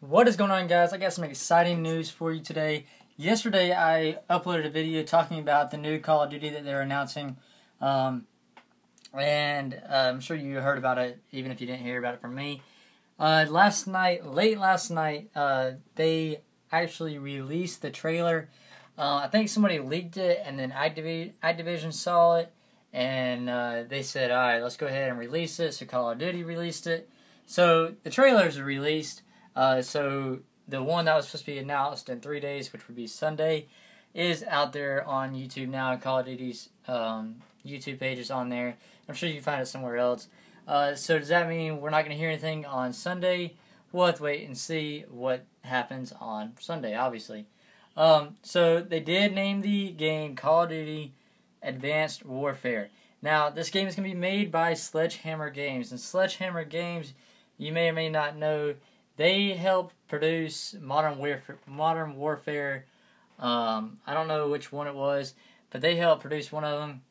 What is going on, guys? I got some exciting news for you today. Yesterday, I uploaded a video talking about the new Call of Duty that they're announcing. Um, and uh, I'm sure you heard about it, even if you didn't hear about it from me. Uh, last night, late last night, uh, they actually released the trailer. Uh, I think somebody leaked it, and then Activ- Activision saw it, and uh, they said, "All right, let's go ahead and release it." So Call of Duty released it. So the trailers are released. Uh, so the one that was supposed to be announced in three days, which would be Sunday, is out there on YouTube now. Call of Duty's um, YouTube page is on there. I'm sure you can find it somewhere else. Uh, so does that mean we're not going to hear anything on Sunday? We'll have to wait and see what happens on Sunday, obviously. Um, so they did name the game Call of Duty Advanced Warfare. Now, this game is going to be made by Sledgehammer Games. And Sledgehammer Games, you may or may not know, they help produce Modern Warfare. Modern Warfare. Um, I don't know which one it was, but they helped produce one of them.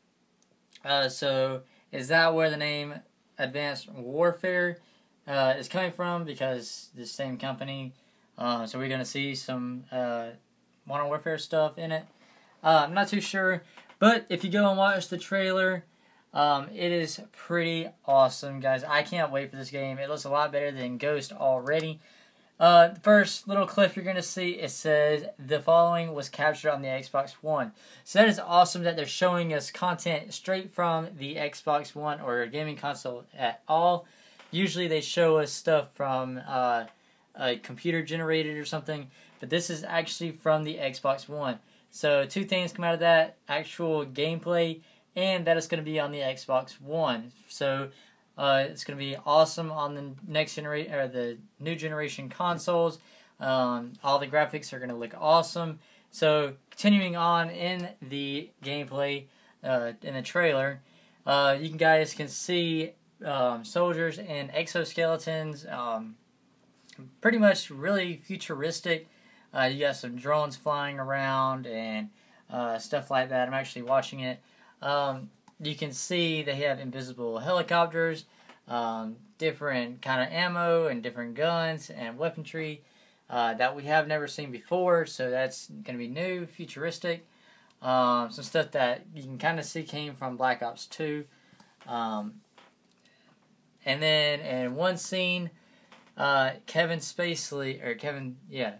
Uh, so is that where the name Advanced Warfare uh, is coming from? Because the same company. Uh, so we're gonna see some uh, Modern Warfare stuff in it. Uh, I'm not too sure, but if you go and watch the trailer. Um, it is pretty awesome, guys. I can't wait for this game. It looks a lot better than Ghost already. Uh, first little clip you're going to see, it says, the following was captured on the Xbox One. So that is awesome that they're showing us content straight from the Xbox One or gaming console at all. Usually they show us stuff from uh, a computer generated or something, but this is actually from the Xbox One. So two things come out of that, actual gameplay and that is going to be on the Xbox One. So uh, it's going to be awesome on the next generation or the new generation consoles. Um, all the graphics are going to look awesome. So continuing on in the gameplay uh, in the trailer, uh, you guys can see um, soldiers and exoskeletons. Um, pretty much really futuristic. Uh, you got some drones flying around and uh, stuff like that. I'm actually watching it. Um, you can see they have invisible helicopters, um, different kind of ammo and different guns and weaponry uh, that we have never seen before. So that's going to be new, futuristic. Um, some stuff that you can kind of see came from Black Ops 2. Um, and then in one scene, uh, Kevin Spacey or Kevin, yeah,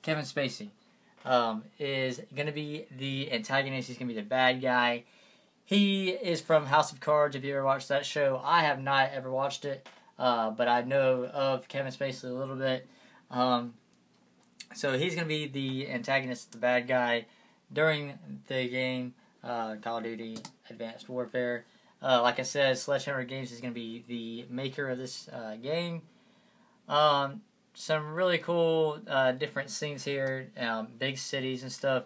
Kevin Spacey um, is going to be the antagonist. He's going to be the bad guy. He is from House of Cards. If you ever watched that show, I have not ever watched it, uh, but I know of Kevin Spacey a little bit. Um, so he's going to be the antagonist, the bad guy, during the game uh, Call of Duty Advanced Warfare. Uh, like I said, Sledgehammer Games is going to be the maker of this uh, game. Um, some really cool uh, different scenes here, um, big cities and stuff.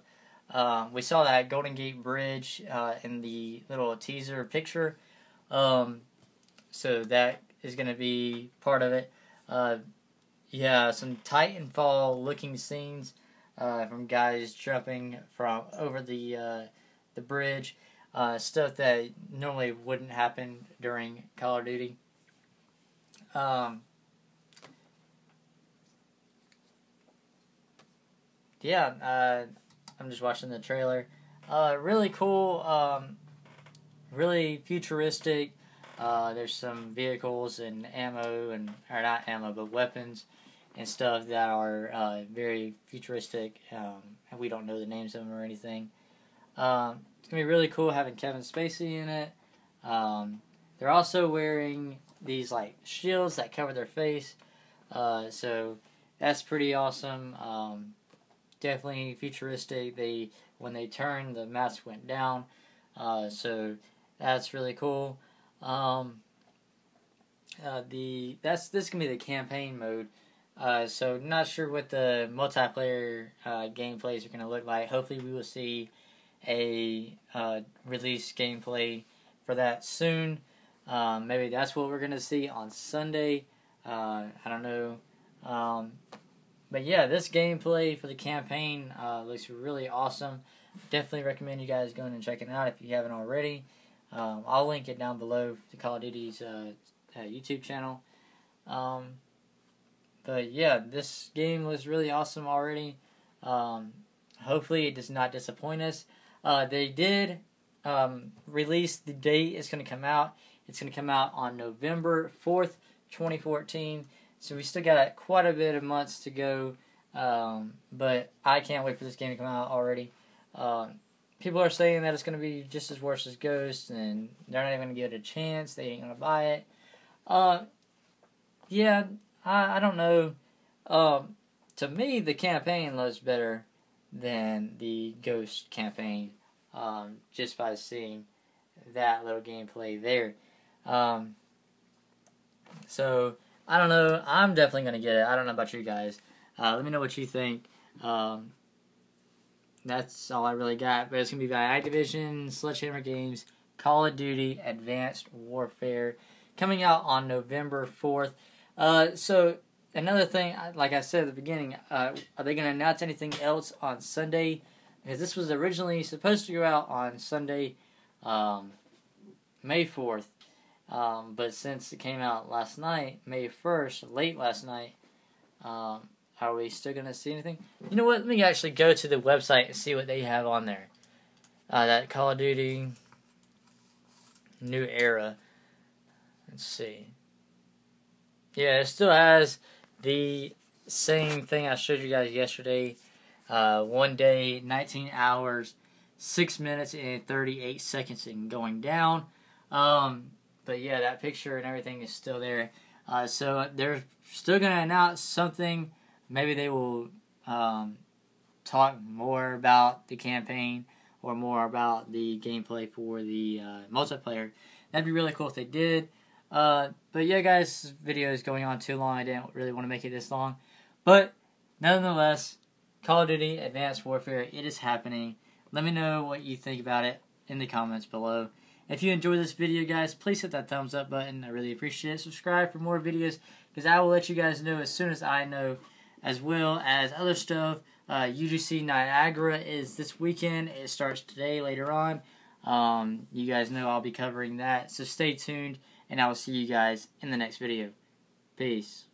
Uh, we saw that Golden Gate Bridge uh, in the little teaser picture. Um, so that is going to be part of it. Uh, yeah, some Titanfall looking scenes uh, from guys jumping from over the uh, the bridge. Uh, stuff that normally wouldn't happen during Call of Duty. Um, yeah, I'm just watching the trailer. Uh, really cool, um, really futuristic. Uh, there's some vehicles and ammo and or not ammo but weapons and stuff that are uh, very futuristic. Um, and we don't know the names of them or anything. Um, it's gonna be really cool having Kevin Spacey in it. Um, they're also wearing these like shields that cover their face, uh, so that's pretty awesome. Definitely futuristic. They when they turned, the mask went down, uh, so that's really cool. Um, uh, the that's this can be the campaign mode. Uh, so not sure what the multiplayer uh, gameplays are going to look like. Hopefully, we will see a uh, release gameplay for that soon. Um, maybe that's what we're going to see on Sunday. Uh, I don't know. Um, but yeah, this gameplay for the campaign uh, looks really awesome. Definitely recommend you guys going and checking it out if you haven't already. Um, I'll link it down below the Call of Duty's uh, uh, YouTube channel. Um, but yeah, this game was really awesome already. Um, hopefully, it does not disappoint us. Uh, they did um, release the date it's going to come out. It's going to come out on November 4th, 2014. So we still got quite a bit of months to go. Um, but I can't wait for this game to come out already. Um, people are saying that it's going to be just as worse as Ghost, and they're not even going to give it a chance. They ain't going to buy it. Uh, yeah, I, I don't know. Um, to me, the campaign looks better than the Ghost campaign, um, just by seeing that little gameplay there. Um, so I don't know. I'm definitely gonna get it. I don't know about you guys. Uh, let me know what you think. Um, that's all I really got. But it's gonna be by Activision, Sledgehammer Games, Call of Duty: Advanced Warfare, coming out on November fourth. Uh, so another thing, like I said at the beginning, uh, are they going to announce anything else on Sunday? Because this was originally supposed to go out on Sunday, um, May 4th. Um, but since it came out last night, May 1st, late last night, um, are we still going to see anything? You know what? Let me actually go to the website and see what they have on there. Uh, that Call of Duty New Era. Let's see. Yeah, it still has the same thing I showed you guys yesterday. Uh, one day, 19 hours, 6 minutes and 38 seconds and going down. Um, but yeah, that picture and everything is still there. Uh, so they're still going to announce something. Maybe they will um, talk more about the campaign or more about the gameplay for the uh, multiplayer. That'd be really cool if they did. Uh, but yeah, guys, this video is going on too long. I didn't really want to make it this long. But nonetheless, Call of Duty Advanced Warfare, it is happening. Let me know what you think about it in the comments below. If you enjoyed this video, guys, please hit that thumbs up button. I really appreciate it. Subscribe for more videos because I will let you guys know as soon as I know, as well as other stuff. Uh, UGC Niagara is this weekend. It starts today, later on. Um, you guys know I'll be covering that, so stay tuned and I will see you guys in the next video. Peace.